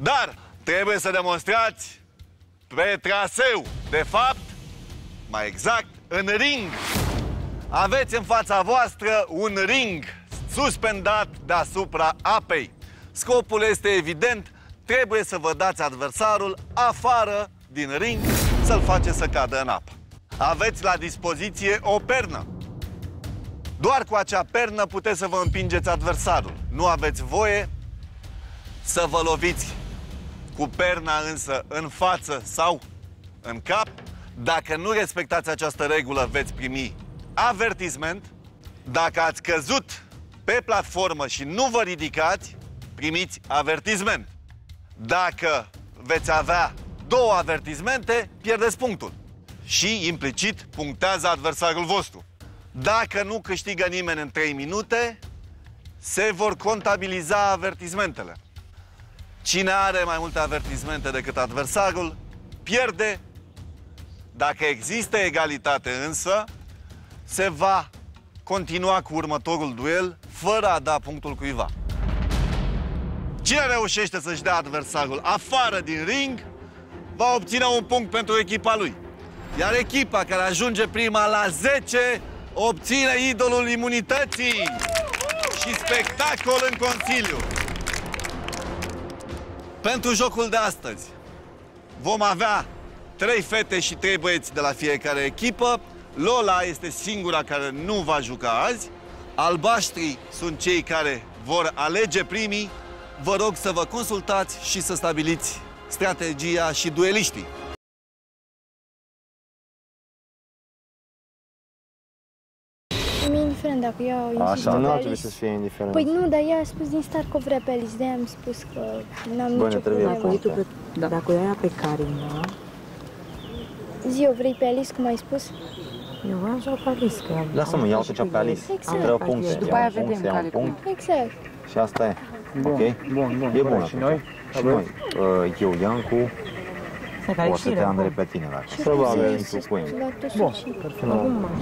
Dar trebuie să demonstrați pe traseu, de fapt, mai exact, în ring. Aveți în fața voastră un ring suspendat deasupra apei. Scopul este evident, trebuie să vă dați adversarul afară din ring să-l faceți să cadă în apă. Aveți la dispoziție o pernă. Doar cu acea pernă puteți să vă împingeți adversarul. Nu aveți voie să vă loviți cu perna însă în față sau în cap. Dacă nu respectați această regulă, veți primi avertisment. Dacă ați căzut pe platformă și nu vă ridicați, primiți avertisment. Dacă veți avea două avertismente, pierdeți punctul. Și, implicit, punctează adversarul vostru. Dacă nu câștigă nimeni în 3 minute, se vor contabiliza avertismentele. Cine are mai multe avertismente decât adversarul, pierde. Dacă există egalitate însă, se va continua cu următorul duel fără a da punctul cuiva. Cine reușește să-și dea adversarul afară din ring, va obține un punct pentru echipa lui. Iar echipa care ajunge prima la 10 obține idolul imunității și spectacol în Consiliu. Pentru jocul de astăzi vom avea trei fete și trei băieți de la fiecare echipă. Lola este singura care nu va juca azi. Albaștrii sunt cei care vor alege primii. Vă rog să vă consultați și să stabiliți strategia și dueliștii. Indiferent dacă ea a ieșit Așa, pe nu ar Alice. trebui să fie indiferent. Păi nu, dar ea a spus din start că o vrea pe Alice, de-aia am spus că n-am Bă, nicio ne trebuie problemă. puncte. Uite, pe, dacă o ia pe Karina, Zi, o vrei pe Alice, cum ai spus? eu voiam să o pe Alice. că am- Lasă-mă, am iau fost tot și pe cu Alice. ei. Exact. Trei Am puncte, După iau aia un punct, vedem să iau un care punct Exact. și asta e. Bun, Ok? bun, bun. E bun Și atunci. noi? Și noi. Uh, Eu, Iancu, Stai, care o și să te era, andre bun. pe tine dacă. Probabil. Intru cu el. La tot Bun. și-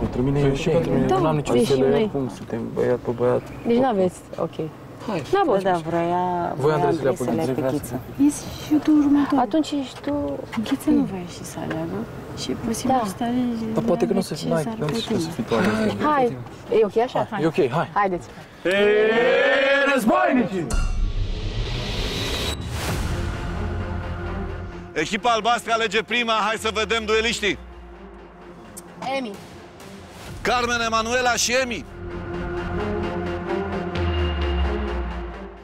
Pentru mine e Și pentru mine Da, nu am niciun deci fel și de noi. cum suntem băiat pe băiat. Deci nu aveți, ok. Hai. Da, bă, Da, vrea, Voi, vrea Andrei, să le Andrei să le ia apucați, pe vrea Ghiță. Ești și tu următor. Atunci ești tu... Ghiță nu va ieși să aleagă și posibil Da. să te alegi Dar poate că nu o să ce mai, s-ar nu pe o să tine. fii tu ales. Hai! E ok așa? E ok, hai. Haideți. Echipa albastră alege prima, hai să vedem dueliștii. Emi. Carmen, Emanuela și Emi.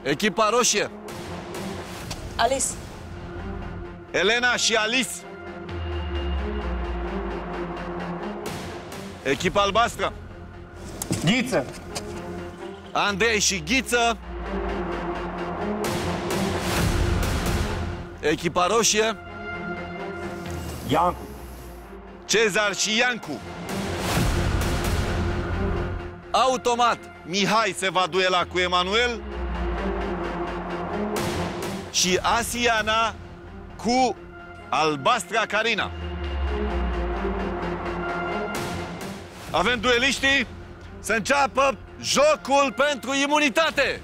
Echipa roșie. Alice, Elena și Alice. Echipa albastră. Ghiță! Andrei și Ghiță. Echipa roșie. Iancu! Cezar și Iancu. Automat, Mihai se va duela cu Emanuel și Asiana cu Albastra Carina. Avem dueliștii să înceapă jocul pentru imunitate.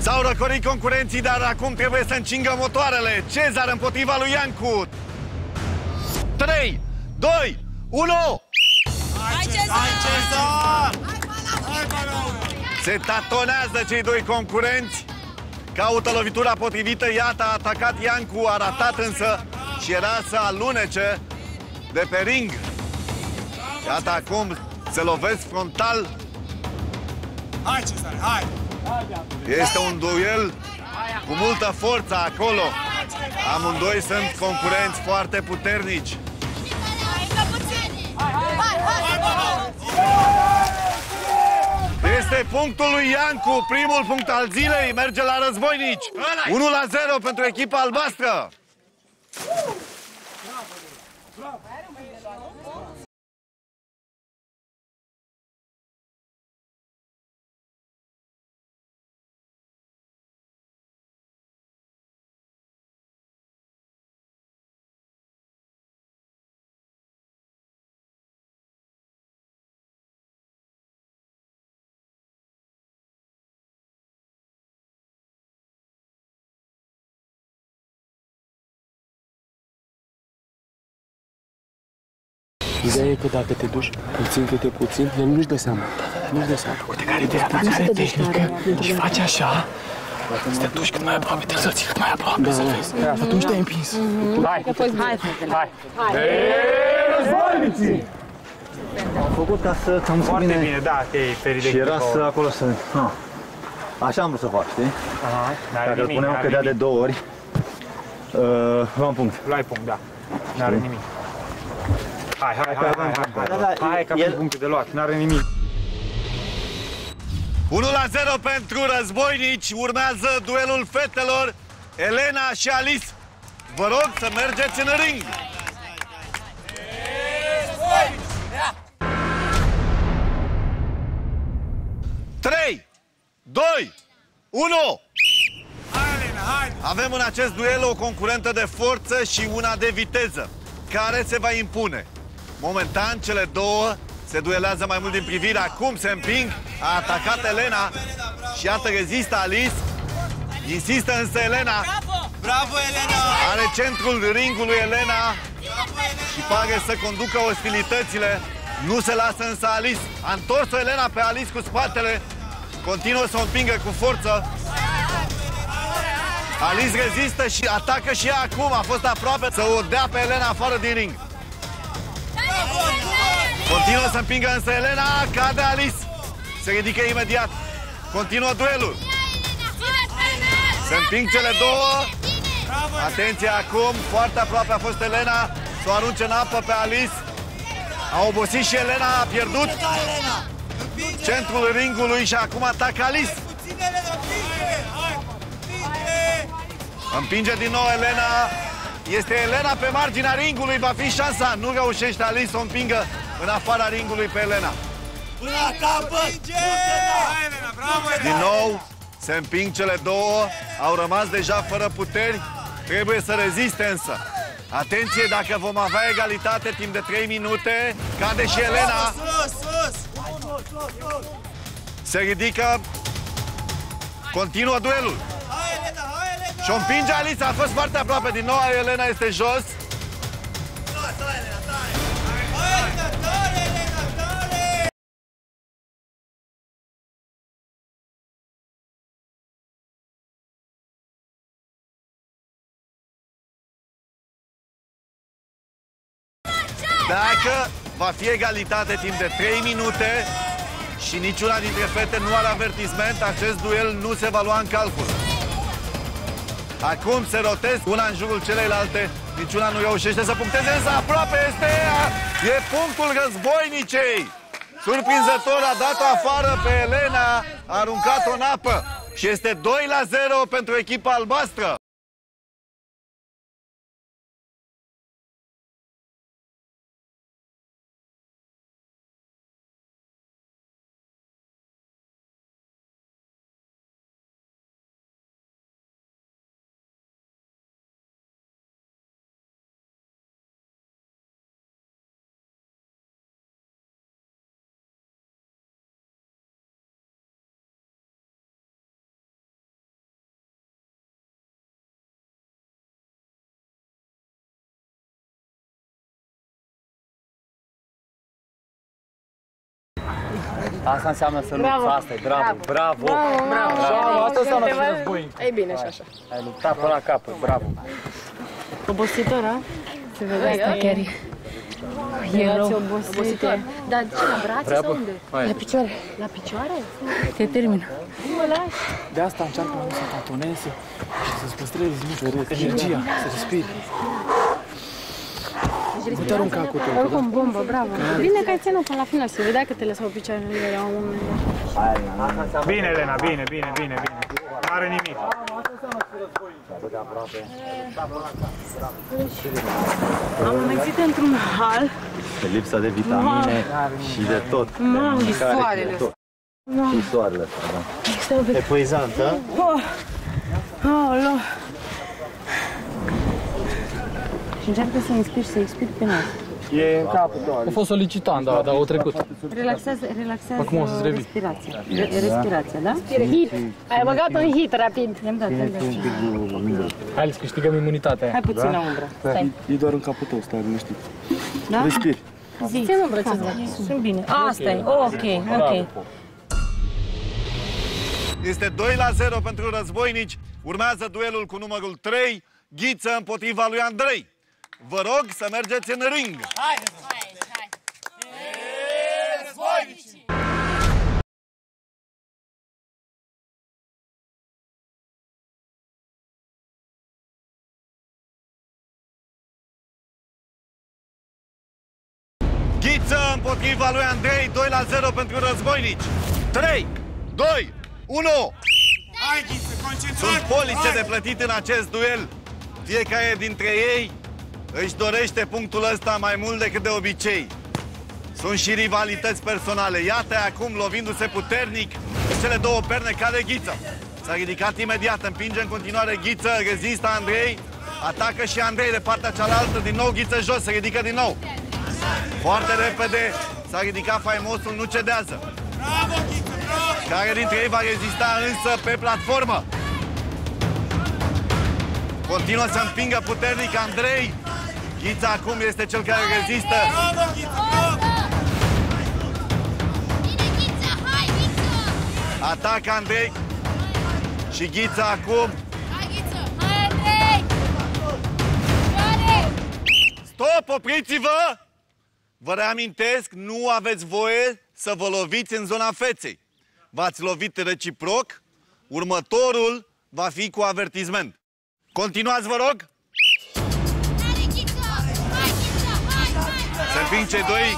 S-au răcorit concurenții, dar acum trebuie să încingă motoarele. Cezar împotriva lui Iancu. 3, 2, 1! Se tatonează cei doi concurenți. Caută lovitura potrivită. Iată, a atacat Iancu, a ratat însă și era să alunece de pe ring. Iată acum se lovesc frontal. Hai, Cezar, hai! Este un duel cu multă forță acolo. Amândoi sunt concurenți foarte puternici. Este punctul lui Iancu, primul punct al zilei, merge la războinici. 1 la 0 pentru echipa albastră. Ideea e că dacă te duci puțin câte puțin, el nu-și dă seama. Nu-și dă seama. Uite care ideea, asta e tehnică. Și faci așa, să te duci cât mai aproape, trebuie să ții cât mai aproape, da, să vezi. Și atunci te-ai împins. Hai, Hai, fetele. hai. Am făcut ca să cam Foarte bine. bine, da, te-ai ferit de Și era echipă. să acolo să... Ah. Așa am vrut să fac, știi? Aha, n-are Dacă îl nimic, puneam n-are cădea de nimic. două ori, uh, luam punct. Luai punct, da. N-are nimic. Hai, hai, hai, hai, hai, hai, Da, da, hai, că avem el- puncte de luat, n-are nimic. 1 la 0 pentru războinici. Urmează duelul fetelor Elena și Alice. Vă rog să mergeți în ring. Trei, doi, unu. Avem în acest duel o concurentă de forță și una de viteză. Care se va impune? Momentan, cele două se duelează mai mult din privire. Acum se împing. A atacat Elena și iată rezistă Alice. Insistă însă Elena. Bravo, Elena! Are centrul ringului Elena și pare să conducă ostilitățile. Nu se lasă însă Alice. A întors-o Elena pe Alice cu spatele. Continuă să o împingă cu forță. Alice rezistă și atacă și ea acum. A fost aproape să o dea pe Elena afară din ring. Continuă să împingă însă Elena. Cade Alice. Se ridică imediat. Continuă duelul. Se împing cele două. Atenție acum, foarte aproape a fost Elena Să o arunce în apă pe Alice A obosit și Elena, a pierdut Da, Elena! Împinge! centrul ringului și acum atacă Alice Puțin, Elena, împinge! Hai! Împinge! Împinge din nou Elena Este Elena pe marginea ringului, va fi șansa Nu reușește Alice să o împingă în afara ringului pe Elena Până la capăt! Împinge! Hai, Elena, bravo, Elena! Din nou se împing cele două Au rămas deja fără puteri Trebuie să reziste însă Atenție, dacă vom avea egalitate timp de 3 minute Cade și Elena Sus, sus! Se ridică Continuă duelul Hai, Elena, hai, Elena! Și o împinge Alice, a fost foarte aproape Din nou Elena este jos Hai, Elena, tare, Elena, tare! Dacă va fi egalitate timp de 3 minute Și niciuna dintre fete nu are avertisment Acest duel nu se va lua în calcul Acum se rotez una în jurul celeilalte. Niciuna nu reușește să puncteze Însă aproape este ea. E punctul războinicei. Surprinzător a dat-o afară pe Elena A aruncat-o în apă Și este 2 la 0 pentru echipa albastră Asta înseamnă să lupți, asta e, bravo, bravo, bravo, bravo. Asta înseamnă să fii războinic. E bine și așa. Ai luptat până la capăt, bravo. Obositor, a? Se vede asta chiar e. E rău. Obositor. Dar ce, la brațe sau unde? La picioare. La picioare? Te termină. Nu mă lași. De asta încearcă nu să tatoneze și să-ți păstrezi energia, să respiri. Nu te arunca cu tot. Oricum, bombă, bravo. Bine că ai ținut până la final, se vedea că te lăsau picioarele la un moment dat. Bine, Elena, bine, bine, bine, bine. N-are nimic. Am amețit într-un hal. Pe lipsa de vitamine și de tot. de Mamă, și mâncare, soarele de tot. Și soarele ăsta, da. Epuizantă. Aoleu. Și încearcă să inspiri, să expiri pe nas. E în capul doar. A fost solicitant, da, dar au trecut. Relaxează, relaxează Acum o să-ți revii. respirația. Re- Respirația, da? Hit. Ai băgat un hit rapid. I-am dat, i-am dat. Hai să câștigăm imunitatea. Hai puțin la umbră. Stai. E doar în capul tău, stai liniștit. Da? Respiri. Zi. Ține în brațe, sunt bine. Asta e, ok, ok. Este 2 la 0 pentru războinici. Urmează duelul cu numărul 3, Ghiță împotriva lui Andrei. Vă rog să mergeți în ring. Hai, hai, hai. Războinici! Ghiță împotriva lui Andrei, 2 la 0 pentru războinici. 3, 2, 1. Hai, Ghiță, concentrat! Sunt polițe de plătit în acest duel. Fiecare dintre ei își dorește punctul ăsta mai mult decât de obicei. Sunt și rivalități personale. Iată acum lovindu-se puternic cele două perne care Ghiță. S-a ridicat imediat, împinge în continuare Ghiță, rezistă Andrei, atacă și Andrei de partea cealaltă, din nou Ghiță jos, se ridică din nou. Foarte repede s-a ridicat faimosul, nu cedează. Bravo, Ghiță, bravo! Care dintre ei va rezista însă pe platformă? Continuă să împingă puternic Andrei. Ghița acum este cel care rezistă. Bravo, Ghiță, bravo! Atacă Andrei. Și Ghița acum. Stop, opriți-vă! Vă reamintesc, nu aveți voie să vă loviți în zona feței. V-ați lovit reciproc, următorul va fi cu avertizment. Continuați, vă rog! Se împing cei doi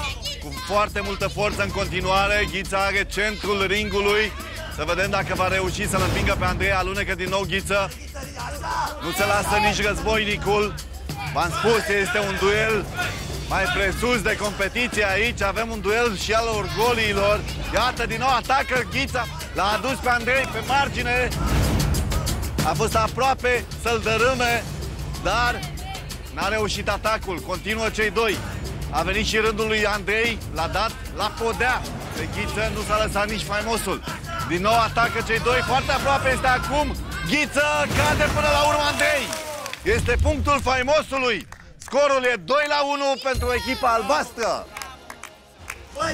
cu foarte multă forță în continuare. Ghița are centrul ringului. Să vedem dacă va reuși să-l împingă pe Andrei. Alunecă din nou Ghiță. Nu se lasă nici războinicul. V-am spus, este un duel mai presus de competiție aici. Avem un duel și al orgoliilor. Iată, din nou atacă Ghița. L-a adus pe Andrei pe margine. A fost aproape să-l dărâme, dar n-a reușit atacul. Continuă cei doi. A venit și rândul lui Andrei, l-a dat la podea. Pe Ghiță nu s-a lăsat nici faimosul. Din nou atacă cei doi, foarte aproape este acum. Ghiță cade până la urmă Andrei. Este punctul faimosului. Scorul e 2 la 1 pentru echipa albastră. Băi,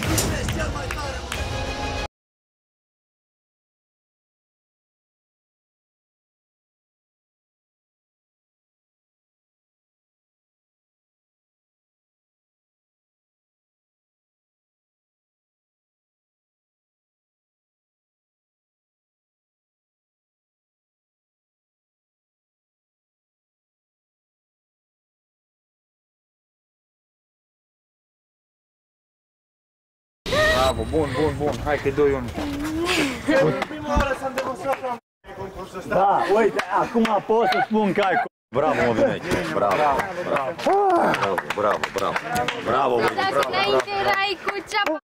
Bravo, bun, bun, bun. Hai că 2-1. Prima oară s-am demonstrat că am concursul ăsta. Da, uite, acum pot să spun că ai cu... Bravo, mă, vine aici. Bravo, bravo, bravo, bravo, bravo, bravo, băi, bravo, Înainte erai cu ceapa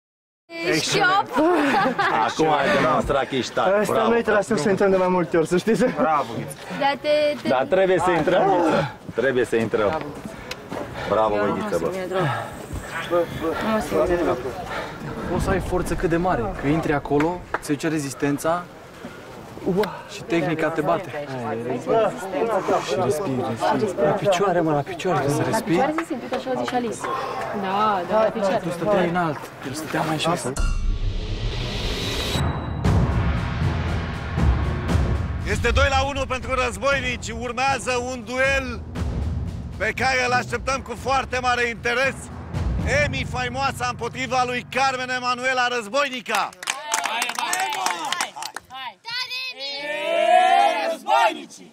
șchiop. Acum ai demonstrat că ești tare, Asta bravo. merită la să intrăm de mai multe ori, să știți? Bravo, Ghiță. Dar te, te... Da, trebuie să intrăm, Ghiță. Trebuie să intrăm. Bravo, băi, Ghiță, bă. Poți să ai forță cât de mare, că intri acolo, se duce rezistența și tehnica te bate. Și respiri, respiri. La picioare, mă, la picioare, să respiri. Picioare se simte, așa a zis și Alice. Da, da, la picioare. Tu stăteai înalt, el stătea mai jos. Este 2 la 1 pentru războinici. Urmează un duel pe care îl așteptăm cu foarte mare interes. Emi Faimoasa împotriva lui Carmen Emanuela Războinica. Războinicii!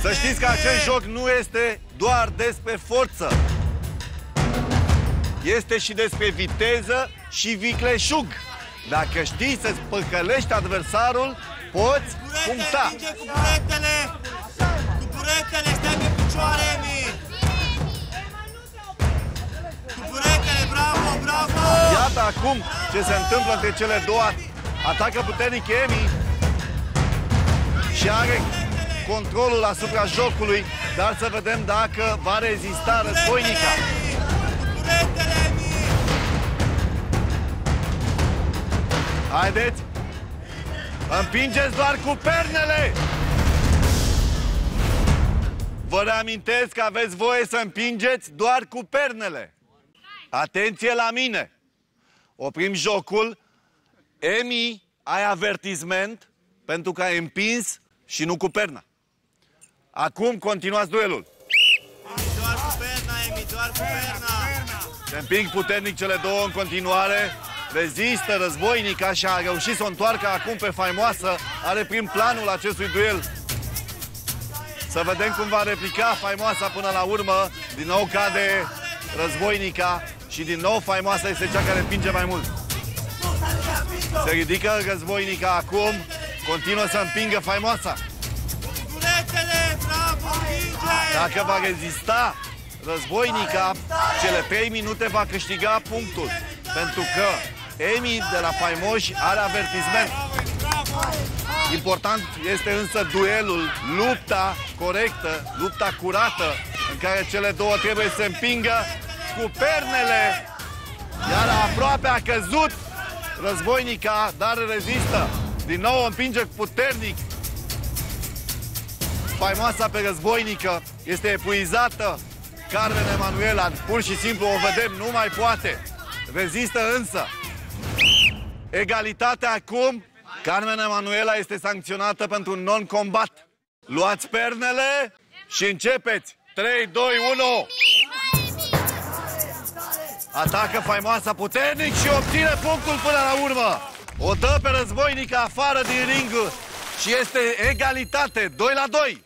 Să știți că acest joc nu este doar despre forță. Este și despre viteză și vicleșug. Dacă știi să-ți păcălești adversarul, poți puncta. Atinge cu buretele! Cu buretele, stai pe picioare, Emi! Cu buretele, bravo, bravo! Iată acum ce se întâmplă între cele două. Atacă puternic Emi și are controlul asupra jocului, dar să vedem dacă va rezista războinica. Haideți! Împingeți doar cu pernele! Vă reamintesc că aveți voie să împingeți doar cu pernele. Atenție la mine! Oprim jocul. Emi, ai avertisment pentru că ai împins și nu cu perna. Acum continuați duelul. Doar cu perna, Emi, doar cu perna. Se împing puternic cele două în continuare. Rezistă războinica și a reușit să o întoarcă acum pe faimoasă. Are prim planul acestui duel. Să vedem cum va replica faimoasa până la urmă. Din nou cade războinica și din nou faimoasa este cea care împinge mai mult. Se ridică războinica acum. Continuă să împingă faimoasa. Curetele, bravo, împinge! Dacă va rezista războinica, cele 3 minute va câștiga punctul. Pentru că Emi de la Faimoși are avertisment. Important este însă duelul, lupta corectă, lupta curată, în care cele două trebuie să se împingă cu pernele. Iar aproape a căzut războinica, dar rezistă. Din nou o împinge puternic. Faimoasa pe războinică este epuizată. Carmen Emanuela, pur și simplu o vedem, nu mai poate. Rezistă însă. Egalitatea acum. Carmen Emanuela este sancționată pentru non-combat. Luați pernele și începeți. 3, 2, 1. Atacă faimoasa puternic și obține punctul până la urmă. O dă pe războinică afară din ring și este egalitate, 2 la 2.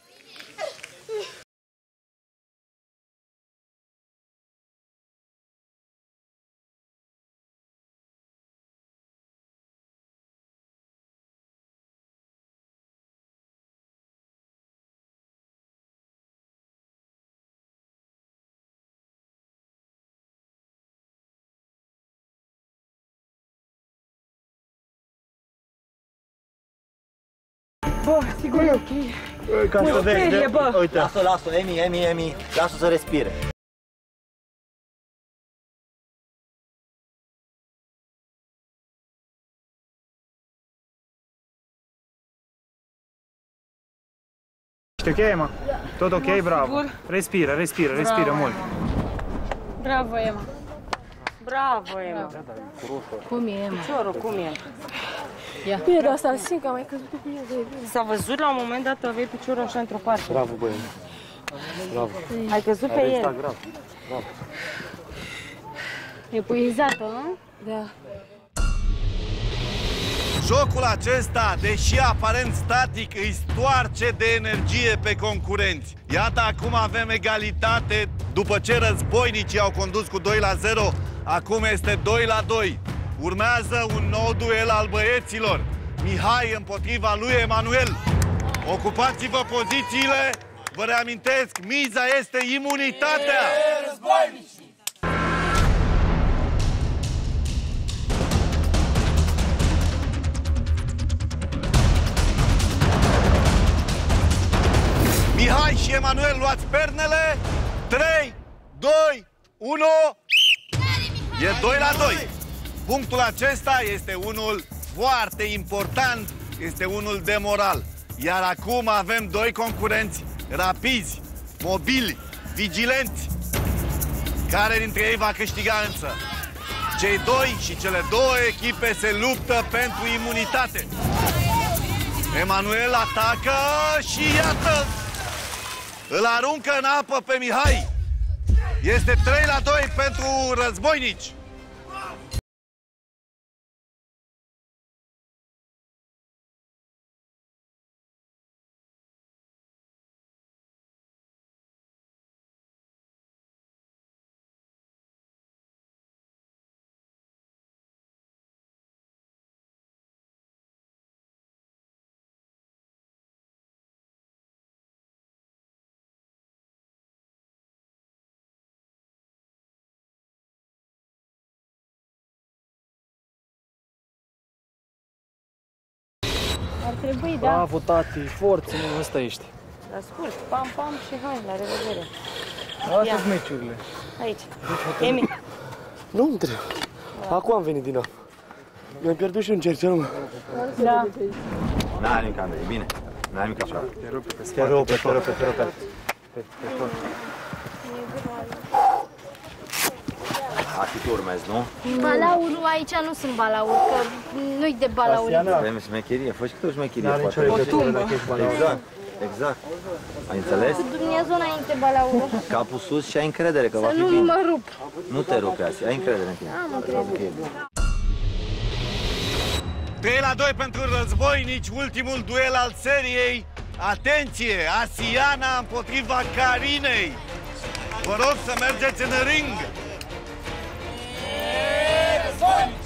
Bă, sigur e ok. Ca Mă să vezi, sperie, de- bă. uite. Lasă, lasă, Emi, Emi, Emi, lasă să respire. Ești ok, Emma? Tot ok? Bravo. sigur. Respiră, respiră, respiră Bravo. mult. Bravo, Emma. Bravo, Emma. Cum e, Emma? Piciorul, cum e? Ia. Bine, asta simt că am mai căzut cu mine de bine. S-a văzut la un moment dat, aveai piciorul așa într-o parte. Bravo, băi. Bravo. Ai căzut pe Ai el. rezistat grav. Bravo. Epuizată, nu? Da. Jocul acesta, deși aparent static, îi stoarce de energie pe concurenți. Iată, acum avem egalitate. După ce războinicii au condus cu 2 la 0, acum este 2 la 2. Urmează un nou duel al băieților. Mihai împotriva lui Emanuel. Ocupați-vă pozițiile. Vă reamintesc, miza este imunitatea. Mihai și Emanuel, luați pernele. 3, 2, 1. E 2 la 2. Punctul acesta este unul foarte important, este unul de moral. Iar acum avem doi concurenți rapizi, mobili, vigilenți. Care dintre ei va câștiga însă? Cei doi și cele două echipe se luptă pentru imunitate. Emanuel atacă și iată îl aruncă în apă pe Mihai. Este 3 la 2 pentru războinici. Ar trebui, da. Bravo, tati, forță, mă, ăsta ești. La scurt, pam, pam și hai, la revedere. Astea Ia. sunt meciurile. Aici. Emi, Nu îmi trebuie. Acum am venit din nou. Mi-am pierdut și un cercel, mă. Da. N-ai nimic, Andrei, e bine. N-ai nimic așa. Te rupe, te Te rupe, te rupe, te rupe. Așa tu urmezi, nu? Balaurul aici nu sunt balauri, că nu-i de balauri. Vrem șmecherie, fă și câte o șmecherie. N-are nicio poate. legătură dacă ești balaur. Exact, exact. Ai înțeles? Cu Dumnezeu înainte balaurul. Capul sus și ai încredere că va Să fi nu bine. mă rup. Nu te rupe azi, ai încredere în tine. Am încredere. 3 la 2 pentru războinici, ultimul duel al seriei. Atenție! Asiana împotriva Carinei. Vă rog să mergeți în ring. That's one.